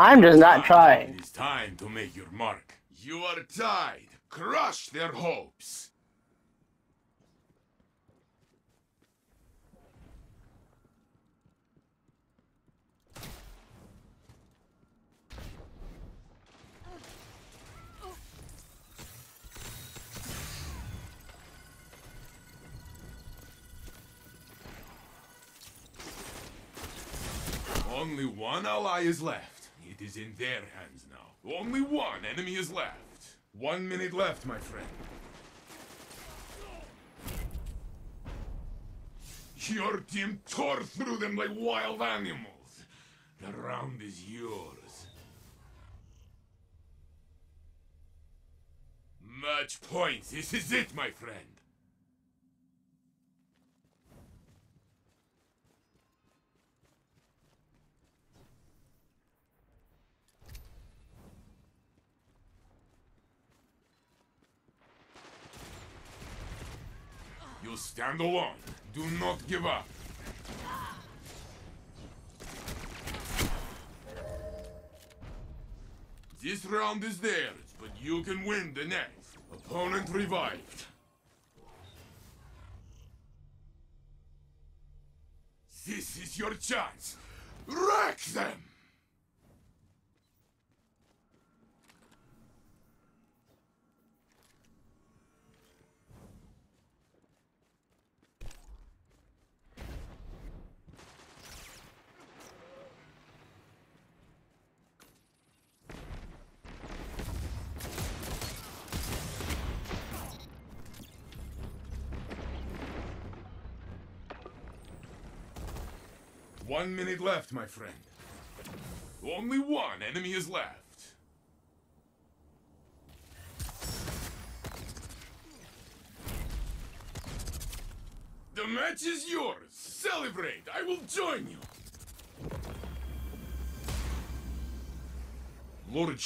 I'm just not ah, trying. It is time to make your mark. You are tied. Crush their hopes. Only one ally is left. It is in their hands now. Only one enemy is left. One minute left, my friend. Your team tore through them like wild animals. The round is yours. Match point. This is it, my friend. You stand alone. Do not give up. This round is theirs, but you can win the next. Opponent revived. This is your chance. Wreck them! One minute left, my friend. Only one enemy is left. The match is yours. Celebrate. I will join you. Lord